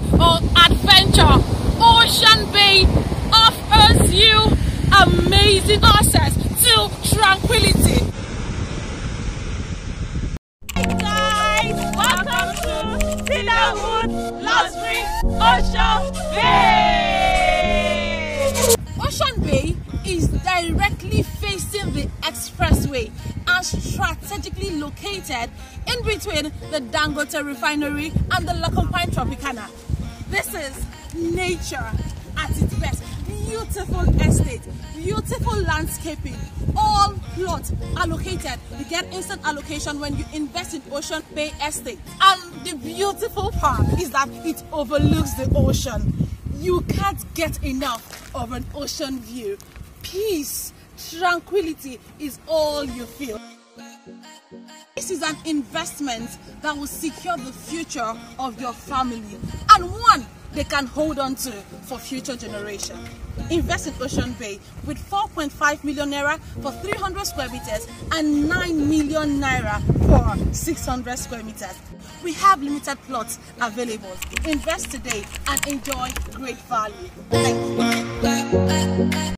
or adventure, Ocean Bay offers you amazing access to tranquility. Hey guys, welcome to Cedarwood Luxury Ocean Bay. Ocean Bay is directly facing the expressway and strategically located in between the Dangote refinery and the La Campagne Tropicana. This is nature at its best. Beautiful estate, beautiful landscaping, all plots allocated. You get instant allocation when you invest in Ocean Bay Estate. And the beautiful part is that it overlooks the ocean. You can't get enough of an ocean view. Peace, tranquility is all you feel. This is an investment that will secure the future of your family and one they can hold on to for future generation. Invest in Ocean Bay with 4.5 million naira for 300 square meters and 9 million naira for 600 square meters. We have limited plots available. Invest today and enjoy great value.